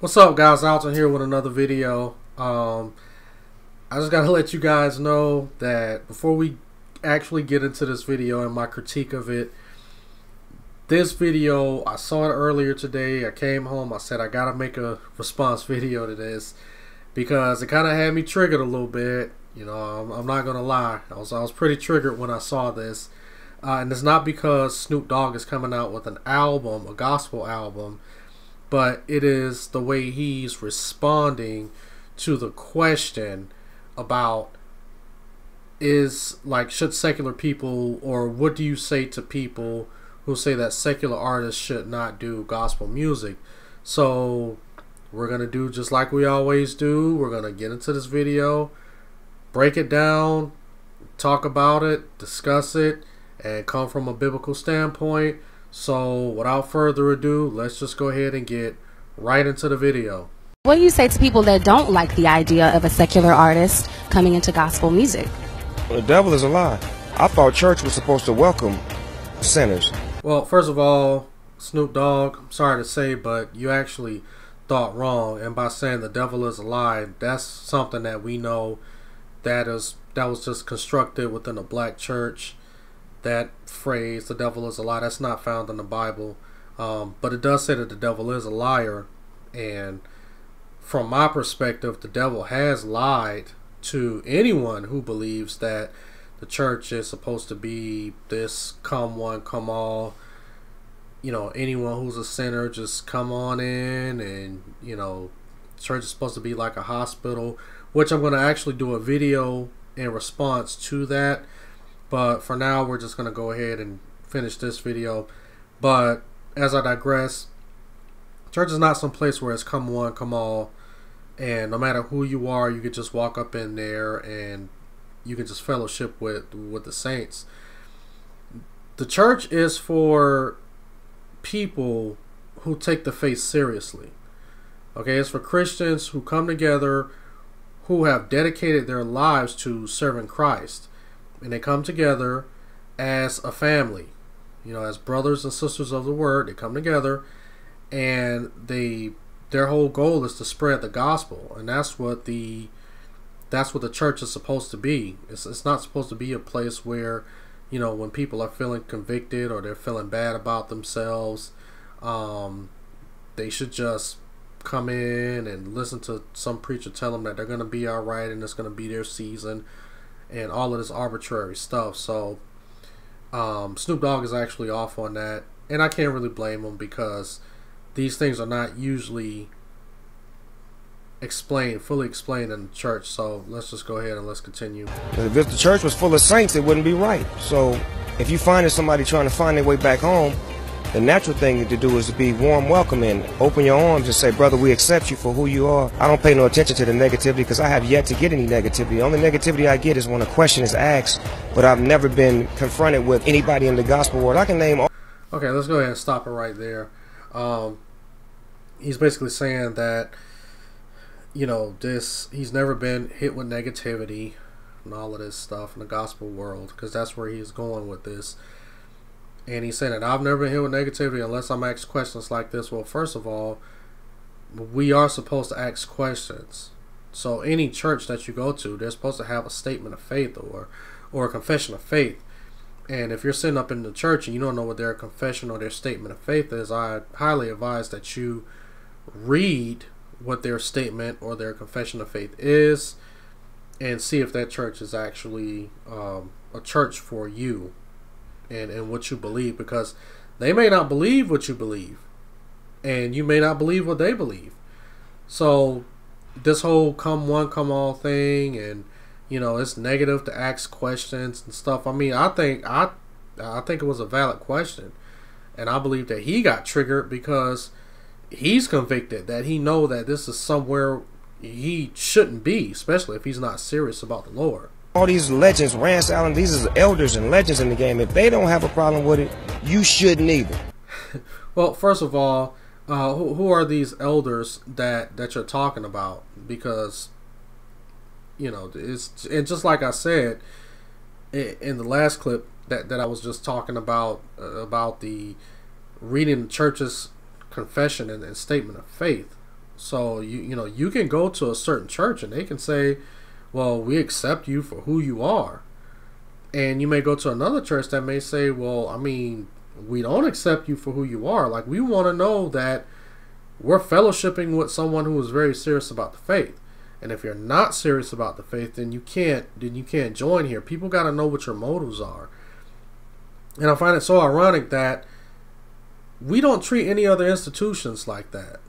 What's up guys, Alton here with another video. Um, I just gotta let you guys know that before we actually get into this video and my critique of it, this video, I saw it earlier today, I came home, I said I gotta make a response video to this because it kind of had me triggered a little bit, you know, I'm, I'm, not gonna lie, I was, I was pretty triggered when I saw this, uh, and it's not because Snoop Dogg is coming out with an album, a gospel album, but it is the way he's responding to the question about is like should secular people or what do you say to people who say that secular artists should not do gospel music? So we're gonna do just like we always do. We're gonna get into this video break it down talk about it discuss it and come from a biblical standpoint so without further ado, let's just go ahead and get right into the video. What do you say to people that don't like the idea of a secular artist coming into gospel music? Well, the devil is a lie. I thought church was supposed to welcome sinners. Well, first of all, Snoop Dogg, I'm sorry to say, but you actually thought wrong. And by saying the devil is a lie, that's something that we know that is that was just constructed within a black church that phrase, the devil is a lie, that's not found in the Bible. Um, but it does say that the devil is a liar. And from my perspective, the devil has lied to anyone who believes that the church is supposed to be this come one, come all. You know, anyone who's a sinner, just come on in. And, you know, church is supposed to be like a hospital, which I'm going to actually do a video in response to that but for now, we're just going to go ahead and finish this video. But as I digress, church is not some place where it's come one, come all. And no matter who you are, you can just walk up in there and you can just fellowship with, with the saints. The church is for people who take the faith seriously. Okay, it's for Christians who come together who have dedicated their lives to serving Christ and they come together as a family. You know, as brothers and sisters of the word, they come together and they their whole goal is to spread the gospel and that's what the that's what the church is supposed to be. It's, it's not supposed to be a place where, you know, when people are feeling convicted or they're feeling bad about themselves, um, they should just come in and listen to some preacher tell them that they're going to be all right and it's going to be their season and all of this arbitrary stuff. So um, Snoop Dogg is actually off on that, and I can't really blame him because these things are not usually explained, fully explained in the church. So let's just go ahead and let's continue. If the church was full of saints, it wouldn't be right. So if you find somebody trying to find their way back home, the natural thing to do is to be warm welcoming open your arms and say brother we accept you for who you are. I don't pay no attention to the negativity because i have yet to get any negativity. The only negativity i get is when a question is asked but i've never been confronted with anybody in the gospel world. I can name all okay let's go ahead and stop it right there. Um, he's basically saying that you know this he's never been hit with negativity and all of this stuff in the gospel world because that's where he's going with this and he said that I've never been hit with negativity unless I'm asked questions like this. Well, first of all, we are supposed to ask questions. So any church that you go to, they're supposed to have a statement of faith or or a confession of faith. And if you're sitting up in the church and you don't know what their confession or their statement of faith is, I highly advise that you read what their statement or their confession of faith is and see if that church is actually um, a church for you and, and what you believe because they may not believe what you believe and you may not believe what they believe. So this whole come one come all thing and you know it's negative to ask questions and stuff. I mean, I think I I think it was a valid question. And I believe that he got triggered because he's convicted that he know that this is somewhere he shouldn't be, especially if he's not serious about the Lord all these legends, Rance Allen, these are elders and legends in the game. If they don't have a problem with it, you shouldn't either. well, first of all, uh, who, who are these elders that that you're talking about? Because you know, it's and just like I said, in the last clip that, that I was just talking about uh, about the reading the church's confession and, and statement of faith. So you you know you can go to a certain church and they can say, "Well, we accept you for who you are," and you may go to another church that may say, "Well, I mean, we don't accept you for who you are. Like we want to know that we're fellowshipping with someone who is very serious about the faith." And if you're not serious about the faith, then you can't then you can't join here. People got to know what your motives are. And I find it so ironic that we don't treat any other institutions like that.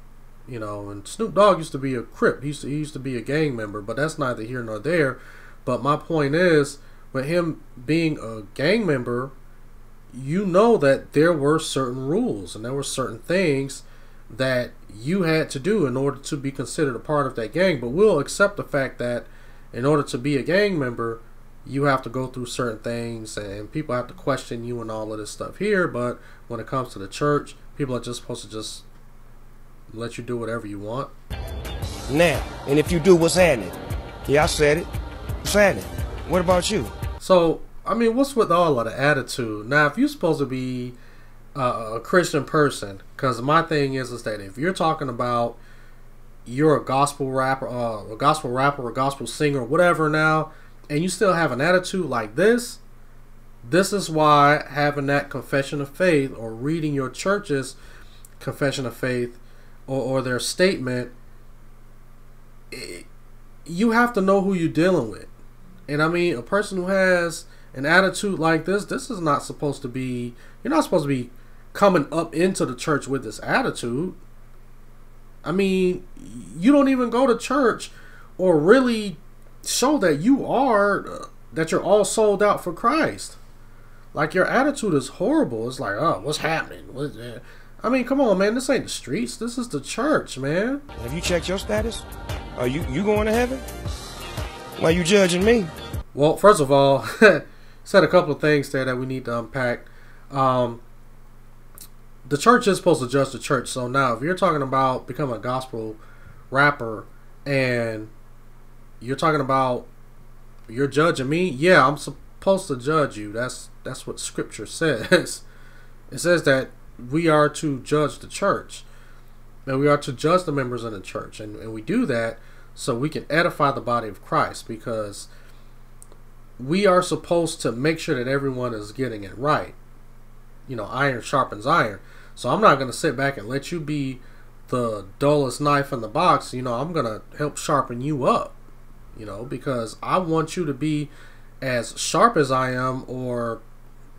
You know, and Snoop Dogg used to be a Crip. He used to, he used to be a gang member, but that's neither here nor there. But my point is, with him being a gang member, you know that there were certain rules and there were certain things that you had to do in order to be considered a part of that gang. But we'll accept the fact that in order to be a gang member, you have to go through certain things and people have to question you and all of this stuff here. But when it comes to the church, people are just supposed to just let you do whatever you want. Now, and if you do, what's happening? Yeah, I said it. What's happening? What about you? So, I mean, what's with all of the attitude? Now, if you're supposed to be uh, a Christian person, because my thing is, is that if you're talking about you're a gospel rapper, uh, a gospel rapper, a gospel singer, whatever now, and you still have an attitude like this, this is why having that confession of faith or reading your church's confession of faith or, or their statement, it, you have to know who you're dealing with. And I mean, a person who has an attitude like this, this is not supposed to be, you're not supposed to be coming up into the church with this attitude. I mean, you don't even go to church or really show that you are that you're all sold out for Christ. Like your attitude is horrible. It's like, oh, what's happening? I mean, come on, man. This ain't the streets. This is the church, man. Have you checked your status? Are you you going to heaven? Why are you judging me? Well, first of all, said a couple of things there that we need to unpack. Um, the church is supposed to judge the church. So now, if you're talking about becoming a gospel rapper and you're talking about you're judging me, yeah, I'm supposed to judge you. That's that's what Scripture says. It says that we are to judge the church, and we are to judge the members of the church, and, and we do that so we can edify the body of Christ because we are supposed to make sure that everyone is getting it right. You know, iron sharpens iron. So I'm not going to sit back and let you be the dullest knife in the box. You know, I'm going to help sharpen you up, you know, because I want you to be as sharp as I am or,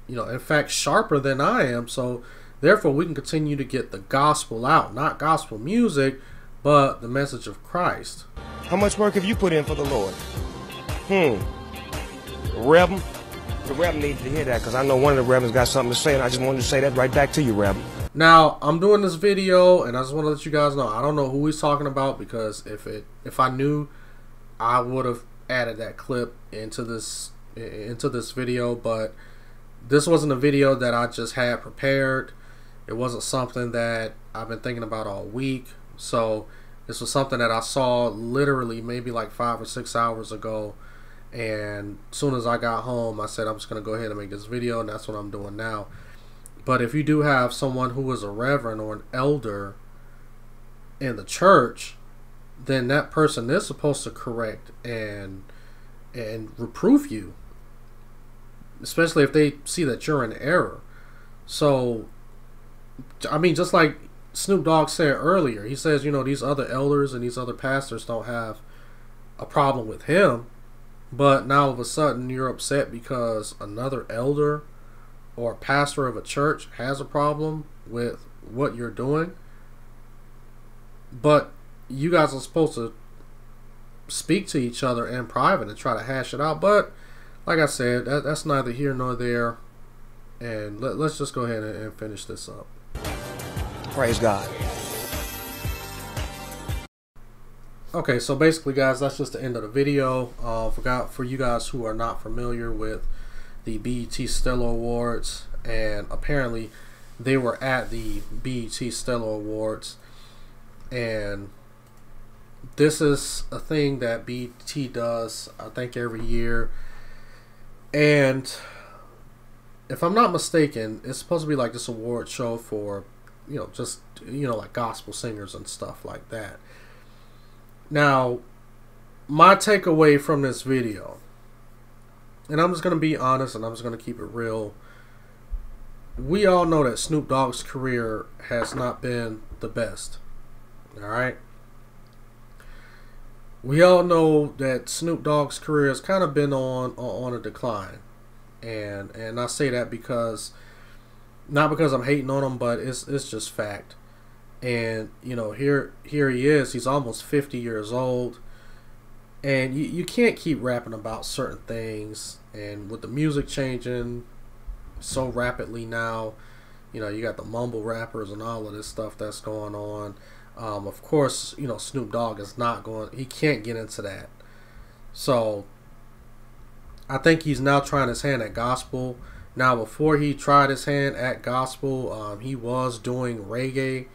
you know, in fact, sharper than I am. So therefore, we can continue to get the gospel out, not gospel music, but the message of Christ. How much work have you put in for the Lord? Hmm. Rebel? The Rebel needs to hear that because I know one of the Rebels got something to say, and I just wanted to say that right back to you, Rebel. Now I'm doing this video, and I just want to let you guys know I don't know who he's talking about because if it if I knew, I would have added that clip into this into this video. But this wasn't a video that I just had prepared. It wasn't something that I've been thinking about all week. So this was something that I saw literally maybe like five or six hours ago. And soon as I got home, I said I'm just gonna go ahead and make this video, and that's what I'm doing now. But if you do have someone who is a reverend or an elder in the church, then that person is supposed to correct and and reprove you. Especially if they see that you're in error. So I mean just like Snoop Dogg said earlier, he says, you know, these other elders and these other pastors don't have a problem with him, but now all of a sudden you're upset because another elder or pastor of a church has a problem with what you're doing, but you guys are supposed to speak to each other in private and try to hash it out. But like I said, that, that's neither here nor there. And let, us just go ahead and, and finish this up. Praise God. Okay, so basically, guys, that's just the end of the video. Uh, forgot for you guys who are not familiar with the BET Stellar Awards, and apparently they were at the BET Stellar Awards, and this is a thing that BET does, I think, every year, And if I'm not mistaken, it's supposed to be like this award show for, you know, just you know, like gospel singers and stuff like that. Now, my takeaway from this video, and I'm just gonna be honest and I'm just gonna keep it real. We all know that Snoop Dogg's career has not been the best. All right. We all know that Snoop Dogg's career has kind of been on on a decline, and and I say that because not because I'm hating on him, but it's it's just fact. And you know, here here he is. He's almost 50 years old, and you you can't keep rapping about certain things. And with the music changing so rapidly now, you know, you got the mumble rappers and all of this stuff that's going on. Um, of course, you know Snoop Dogg is not going. He can't get into that. So I think he's now trying his hand at gospel. Now, before he tried his hand at gospel, um, he was doing reggae.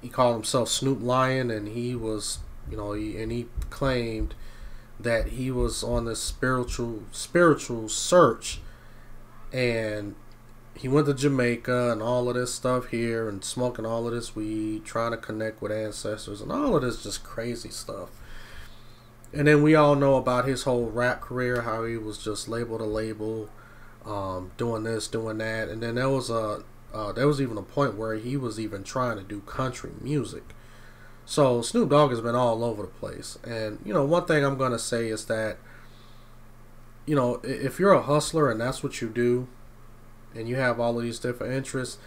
He called himself Snoop Lion, and he was, you know, he, and he claimed that he was on this spiritual spiritual search, and he went to Jamaica and all of this stuff here and smoking all of this weed, trying to connect with ancestors and all of this just crazy stuff. And then we all know about his whole rap career, how he was just label to label, um, doing this, doing that, and then there was a uh, there was even a point where he was even trying to do country music. So Snoop Dogg has been all over the place, and you know one thing I'm gonna say is that you know if you're a hustler and that's what you do, and you have all of these different interests,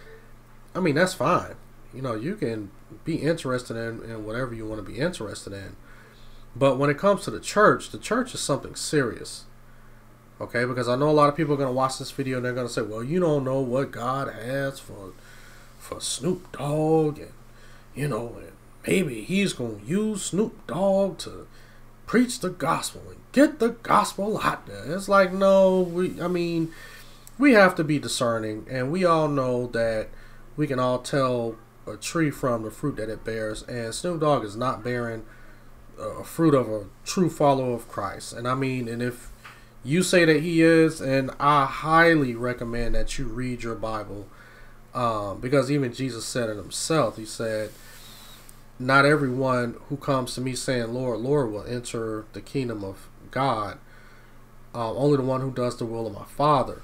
I mean, that's fine. You know, you can be interested in, in whatever you want to be interested in. But when it comes to the church, the church is something serious. Okay, because I know a lot of people are going to watch this video and they're going to say, well, you don't know what God has for for Snoop Dogg and, you know, and maybe he's going to use Snoop Dogg to preach the gospel and get the gospel out there. It's like, no, we, I mean, we have to be discerning, and we all know that we can all tell a tree from the fruit that it bears. And Snoop Dogg is not bearing a fruit of a true follower of Christ. And I mean, and if you say that he is, and I highly recommend that you read your Bible, um, because even Jesus said it himself. He said, "Not everyone who comes to me saying, Lord, Lord, will enter the kingdom of God. Uh, only the one who does the will of my Father."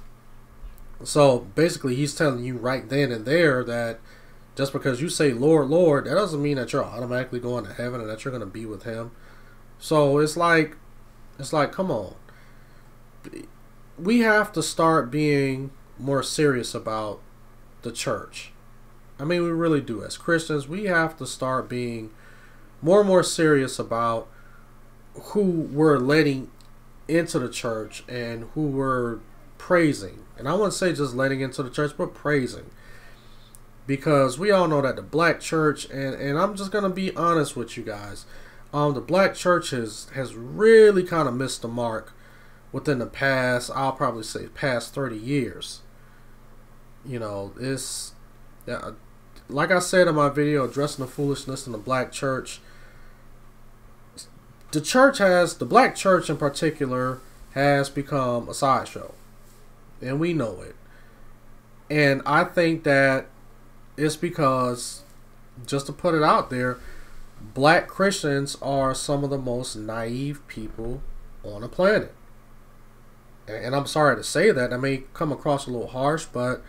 So basically, he's telling you right then and there that just because you say Lord, Lord, that doesn't mean that you're automatically going to heaven and that you're going to be with Him. So it's like, it's like, come on. We have to start being more serious about the church. I mean, we really do. As Christians, we have to start being more and more serious about who we're letting into the church and who we're praising. And I wouldn't say just letting into the church, but praising. Because we all know that the black church, and, and I'm just going to be honest with you guys, um, the black church has, has really kind of missed the mark within the past, I'll probably say past 30 years. You know, it's, like I said in my video, addressing the foolishness in the black church, the church has, the black church in particular, has become a sideshow and we know it. And I think that it's because, just to put it out there, black Christians are some of the most naive people on the planet. And I'm sorry to say that. I may come across a little harsh, but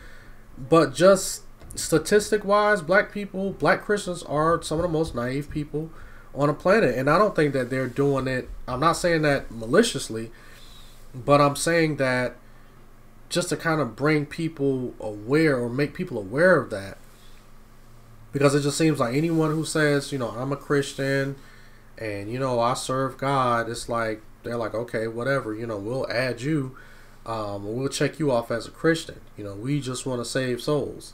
but just statistic wise, black people, black Christians are some of the most naive people on the planet. And I don't think that they're doing it. I'm not saying that maliciously, but I'm saying that just to kind of bring people aware or make people aware of that because it just seems like anyone who says you know i'm a christian and you know i serve god it's like they're like okay whatever you know we'll add you um, we'll check you off as a christian you know we just want to save souls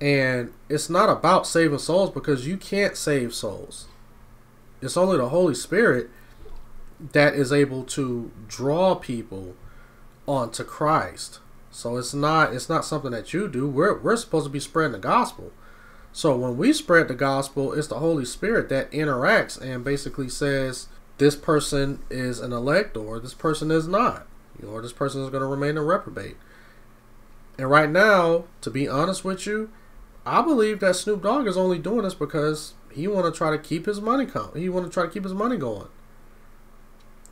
and it's not about saving souls because you can't save souls it's only the holy spirit that is able to draw people onto Christ. So it's not it's not something that you do. We're we're supposed to be spreading the gospel. So when we spread the gospel, it's the Holy Spirit that interacts and basically says this person is an elect or this person is not. or this person is going to remain a reprobate. And right now, to be honest with you, I believe that Snoop Dogg is only doing this because he want to try to keep his money come. He want to try to keep his money going.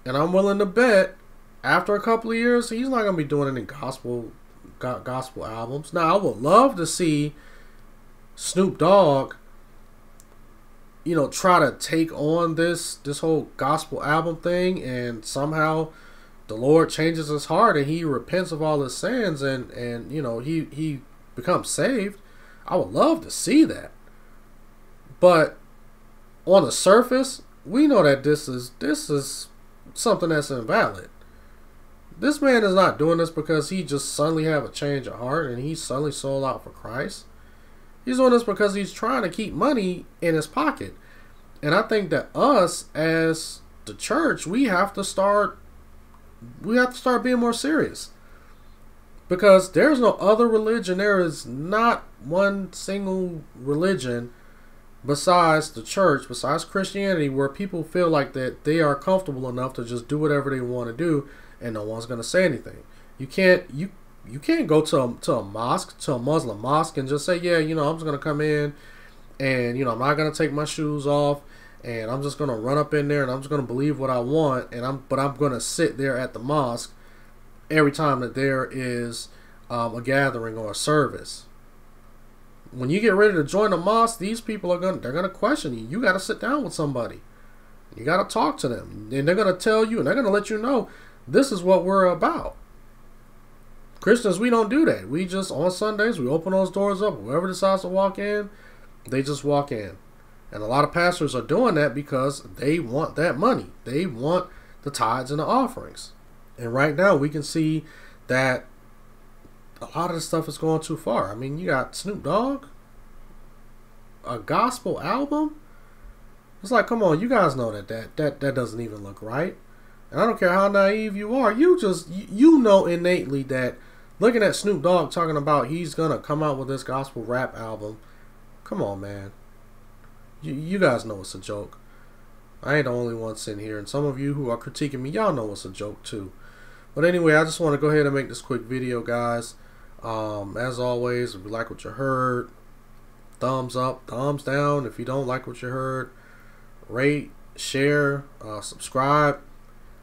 And I'm willing to bet after a couple of years, he's not going to be doing any gospel gospel albums. Now, I would love to see Snoop Dogg you know try to take on this this whole gospel album thing and somehow the Lord changes his heart and he repents of all his sins and and you know he he becomes saved. I would love to see that. But on the surface, we know that this is this is something that's invalid. This man is not doing this because he just suddenly have a change of heart and he suddenly sold out for Christ. He's doing this because he's trying to keep money in his pocket. And I think that us as the church, we have to start we have to start being more serious. Because there's no other religion. There is not one single religion besides the church, besides Christianity, where people feel like that they are comfortable enough to just do whatever they want to do, and no one's going to say anything. You can't you you can't go to a, to a mosque, to a Muslim mosque, and just say, yeah, you know, I'm just going to come in, and you know, I'm not going to take my shoes off, and I'm just gonna run up in there and I'm just gonna believe what I want and I'm but I'm gonna sit there at the mosque every time that there is um, a gathering or a service. When you get ready to join a mosque, these people are gonna they're gonna question you. You gotta sit down with somebody. You gotta talk to them. And they're gonna tell you and they're gonna let you know this is what we're about. Christians, we don't do that. We just on Sundays we open those doors up. Whoever decides to walk in, they just walk in. And a lot of pastors are doing that because they want that money. They want the tithes and the offerings. And right now we can see that a lot of the stuff is going too far. I mean, you got Snoop Dogg, a gospel album. It's like, come on, you guys know that that that, that doesn't even look right. And I don't care how naive you are, you just you know innately that looking at Snoop Dogg talking about he's gonna come out with this gospel rap album. Come on, man. You, you guys know it's a joke. I ain't the only one sitting here, and some of you who are critiquing me, y'all know it's a joke too. But anyway, I just want to go ahead and make this quick video, guys. Um, as always, if you like what you heard, thumbs up, thumbs down. If you don't like what you heard, rate, share, uh, subscribe,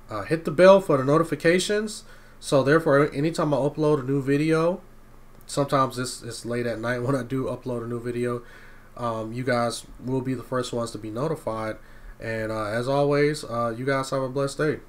uh, hit the bell for the notifications. So therefore, anytime I upload a new video, sometimes it's, it's late at night when I do upload a new video, um, you guys will be the first ones to be notified. And uh, as always, uh, you guys have a blessed day.